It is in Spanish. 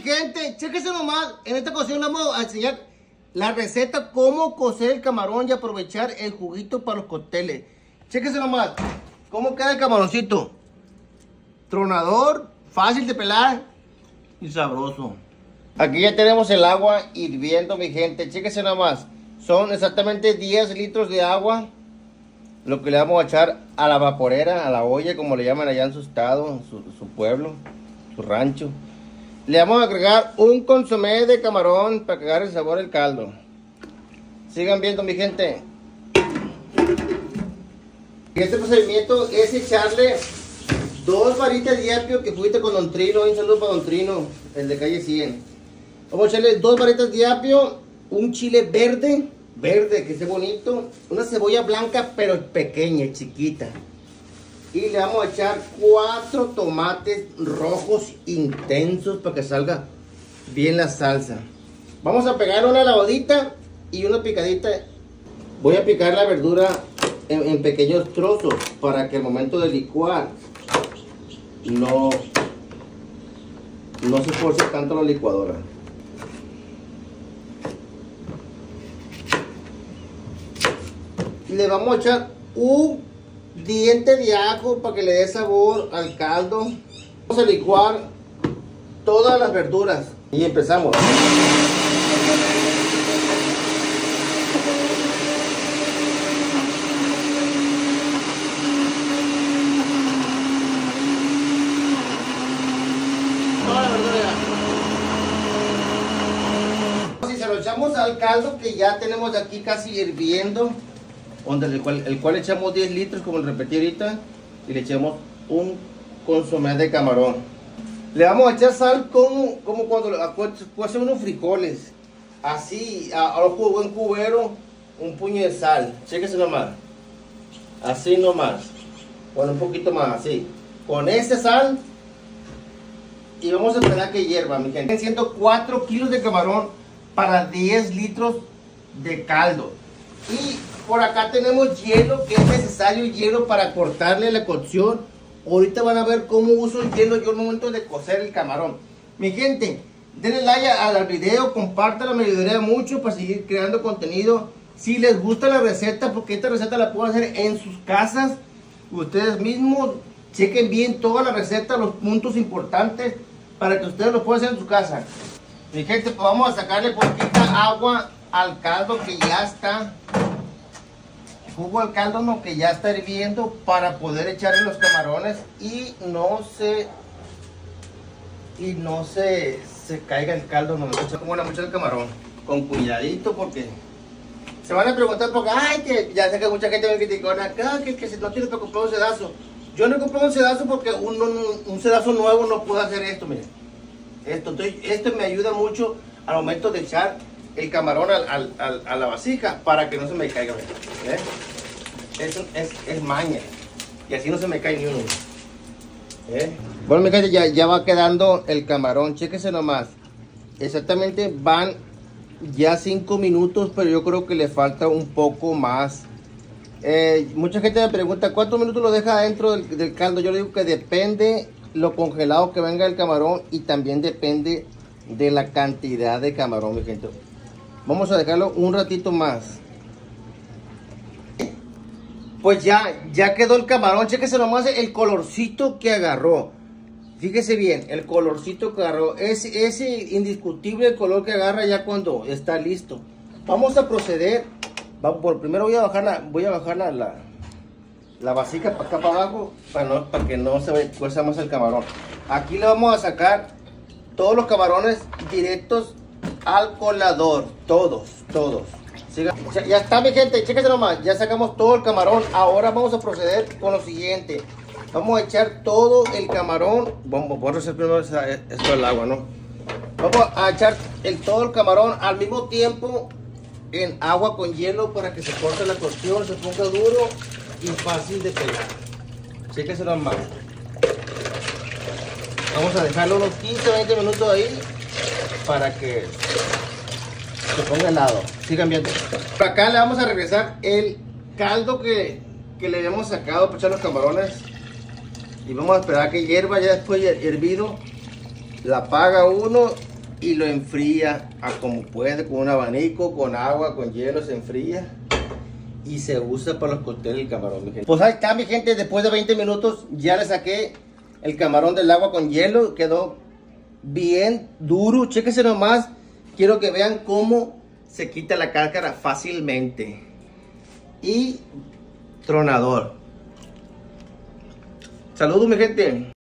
gente, chéquese nomás. En esta ocasión les vamos a enseñar la receta cómo cocer el camarón y aprovechar el juguito para los cócteles. Chéquese nomás. ¿Cómo queda el camaroncito? Tronador, fácil de pelar y sabroso. Aquí ya tenemos el agua hirviendo, mi gente. Chéquese nomás. Son exactamente 10 litros de agua. Lo que le vamos a echar a la vaporera, a la olla, como le llaman allá en su estado, su pueblo, su rancho. Le vamos a agregar un consomé de camarón para agarre el sabor del caldo. Sigan viendo mi gente. Este procedimiento es echarle dos varitas de apio que fuiste con Don Trino. Un saludo para Don Trino, el de calle 100. Vamos a echarle dos varitas de apio, un chile verde, verde que esté bonito, una cebolla blanca pero pequeña, chiquita y le vamos a echar cuatro tomates rojos intensos para que salga bien la salsa. Vamos a pegar una lavadita y una picadita. Voy a picar la verdura en, pequeños trozos para que al momento de licuar no, no se force tanto la licuadora. Le vamos a echar un diente de ajo para que le dé sabor al caldo. Vamos a licuar todas las verduras y empezamos. Toda la verdura. Si se lo echamos al caldo que ya tenemos aquí casi hirviendo, donde el cual, el cual echamos 10 litros, como le repetí ahorita, y le echamos un consomé de camarón. Le vamos a echar sal como, como cuando hacer unos frijoles. Así, a, a un cubero, un puño de sal. Chéquese nomás. Así nomás. Con un poquito más, así. Con ese sal. Y vamos a esperar que hierva, mi gente. 104 kilos de camarón para 10 litros de caldo. Y por acá tenemos hielo, que es necesario hielo para cortarle la cocción. Ahorita van a ver cómo uso el hielo yo al momento de cocer el camarón. Mi gente, denle like al video, compártelo, me ayudaría mucho para seguir creando contenido. Si les gusta la receta, porque esta receta la pueden hacer en sus casas, ustedes mismos, chequen bien toda la receta, los puntos importantes, para que ustedes lo puedan hacer en su casa. Mi gente, pues vamos a sacarle poquita agua al caldo que ya está jugo al caldo no, que ya está hirviendo para poder echarle los camarones y no se y no se, se caiga el caldo, no le como la mucha el camarón, con cuidadito porque se van a preguntar porque, ay, que ya sé que mucha gente me criticó acá, que, que no tiene que comprar un sedazo. Yo no he comprado un sedazo porque un, un, sedazo nuevo no puede hacer esto, miren. Esto, esto me ayuda mucho al momento de echar el camarón al, al, a la vasija para que no se me caiga. ¿eh? Eso es, es, maña. Y así no se me cae ni uno. ¿Eh? Bueno, mi gente, ya, ya va quedando el camarón. Chéquese nomás. Exactamente van ya 5 minutos, pero yo creo que le falta un poco más. Eh, mucha gente me pregunta cuántos minutos lo deja dentro del, del, caldo. Yo le digo que depende lo congelado que venga el camarón y también depende de la cantidad de camarón, mi gente. Vamos a dejarlo un ratito más. Pues ya, ya quedó el camarón. Chéquese nomás el colorcito que agarró. Fíjese bien, el colorcito que agarró. Es ese indiscutible color que agarra ya cuando está listo. Vamos a proceder. por primero voy a bajar la, voy a bajar la, la, la vasija para acá para abajo. Para, no, para que no se cueza más el camarón. Aquí le vamos a sacar todos los camarones directos al colador. Todos, todos. Ya está mi gente, chéquense nomás, ya sacamos todo el camarón. Ahora vamos a proceder con lo siguiente. Vamos a echar todo el camarón. Vamos, a echar el, todo el camarón al mismo tiempo en agua con hielo para que se corte la cocción, se ponga duro y fácil de pegar. Chéquense nomás. Vamos a dejarlo unos 15-20 minutos ahí para que se ponga helado. Sigan viendo. Para acá le vamos a regresar el caldo que, que le habíamos sacado para echar los camarones. Y vamos a esperar a que hierva ya después hervido. La apaga uno y lo enfría como puede, con un abanico, con agua, con hielo, se enfría. Y se usa para los cócteles el camarón. Pues ahí está, mi gente, después de 20 minutos ya le saqué el camarón del agua con hielo. Quedó bien duro. Chéquese nomás. Quiero que vean cómo se quita la cáscara fácilmente. Y tronador. Saludos mi gente.